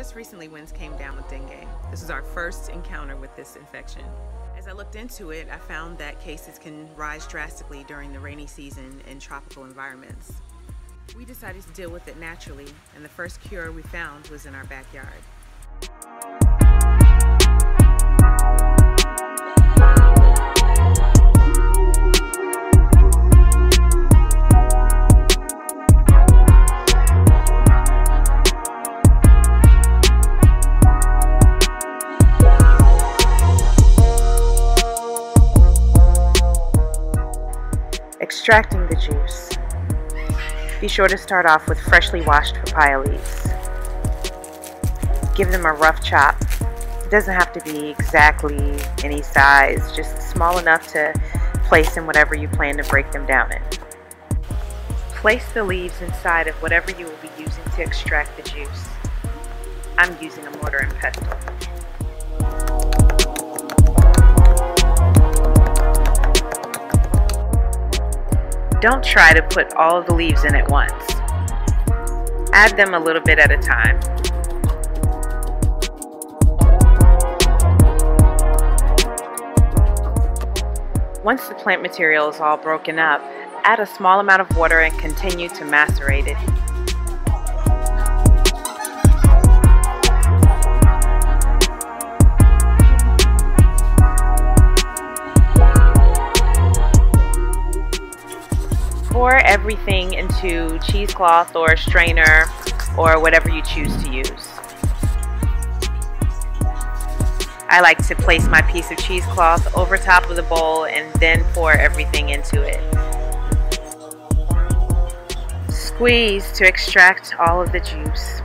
Just recently, winds came down with dengue. This is our first encounter with this infection. As I looked into it, I found that cases can rise drastically during the rainy season in tropical environments. We decided to deal with it naturally, and the first cure we found was in our backyard. Extracting the juice. Be sure to start off with freshly washed papaya leaves. Give them a rough chop. It doesn't have to be exactly any size, just small enough to place in whatever you plan to break them down in. Place the leaves inside of whatever you will be using to extract the juice. I'm using a mortar and pestle. Don't try to put all of the leaves in at once. Add them a little bit at a time. Once the plant material is all broken up, add a small amount of water and continue to macerate it. Pour everything into cheesecloth or strainer or whatever you choose to use. I like to place my piece of cheesecloth over top of the bowl and then pour everything into it. Squeeze to extract all of the juice.